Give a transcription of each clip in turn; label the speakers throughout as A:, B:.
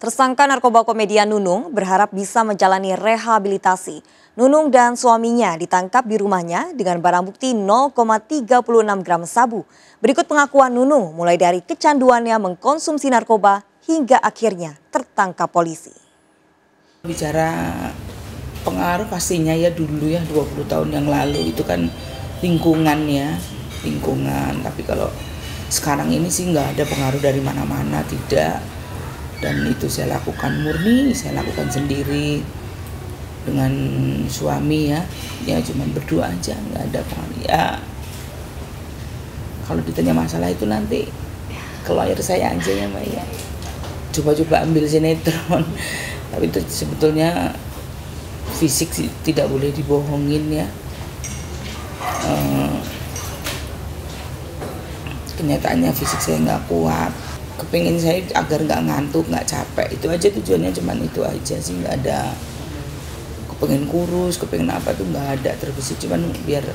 A: Tersangka narkoba komedian Nunung berharap bisa menjalani rehabilitasi. Nunung dan suaminya ditangkap di rumahnya dengan barang bukti 0,36 gram sabu. Berikut pengakuan Nunung mulai dari kecanduannya mengkonsumsi narkoba hingga akhirnya tertangkap polisi.
B: Bicara pengaruh pastinya ya dulu ya 20 tahun yang lalu itu kan lingkungan ya, lingkungan. Tapi kalau sekarang ini sih nggak ada pengaruh dari mana-mana, tidak dan itu saya lakukan murni saya lakukan sendiri dengan suami ya. Ya cuma berdua aja nggak ada pengaruh. Ya kalau ditanya masalah itu nanti ke lawyer saya aja ya mbak ya. Coba-coba ambil sinetron. Tapi itu sebetulnya fisik tidak boleh dibohongin ya. Ehm, kenyataannya fisik saya nggak kuat kepingin saya agar nggak ngantuk nggak capek. Itu aja tujuannya cuman itu aja sih. Nggak ada kepingin kurus kepingin apa tuh nggak ada terbesit cuman biar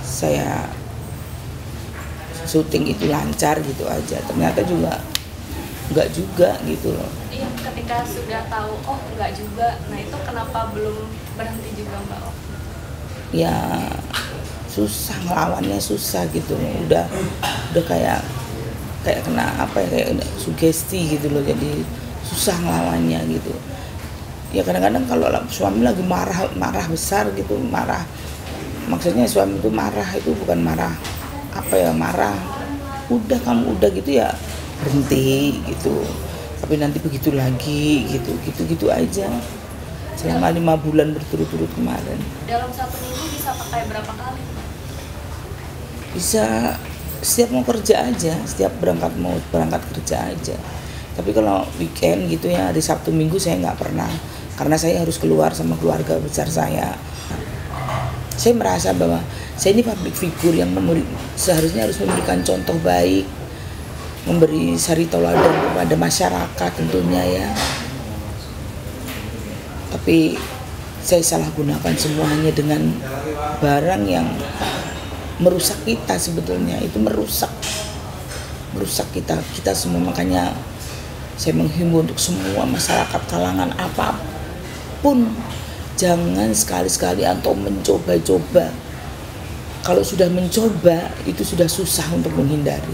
B: saya syuting itu lancar gitu aja. Ternyata juga nggak juga gitu loh.
C: Iya ketika sudah tahu oh nggak juga nah itu kenapa belum berhenti juga mbak? Oh?
B: ya susah ngelawannya susah gitu loh. Udah udah kayak kayak kena apa ya kayak sugesti gitu loh jadi susah ngelawannya gitu. Ya kadang-kadang kalau suami lagi marah marah besar gitu marah maksudnya suami itu marah itu bukan marah apa ya marah udah kamu udah gitu ya berhenti gitu. Tapi nanti begitu lagi gitu gitu gitu aja. Selama lima bulan berturut-turut kemarin.
C: Dalam satu minggu bisa pakai berapa kali?
B: Bisa setiap mau kerja aja setiap berangkat mau berangkat kerja aja. Tapi kalau weekend gitu ya hari Sabtu Minggu saya nggak pernah karena saya harus keluar sama keluarga besar saya. Saya merasa bahwa saya ini public figure yang memberi, seharusnya harus memberikan contoh baik memberi sari toladan kepada masyarakat tentunya ya. Tapi saya salah gunakan semuanya dengan barang yang merusak kita sebetulnya. Itu merusak. Merusak kita kita semua. Makanya saya menghimbau untuk semua masyarakat kalangan apa pun jangan sekali-sekali atau mencoba-coba. Kalau sudah mencoba itu sudah susah untuk menghindari.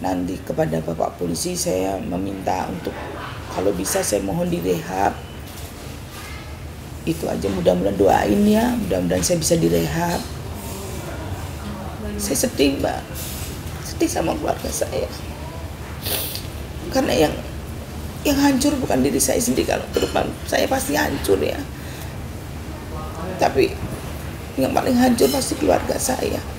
B: Nanti kepada bapak polisi saya meminta untuk kalau bisa saya mohon direhab. Itu aja mudah-mudahan doain ya. Mudah-mudahan saya bisa direhab saya sedih mbak. Sedih sama keluarga saya. Karena yang yang hancur bukan diri saya sendiri. Kalau ke depan saya pasti hancur ya. Tapi yang paling hancur pasti keluarga saya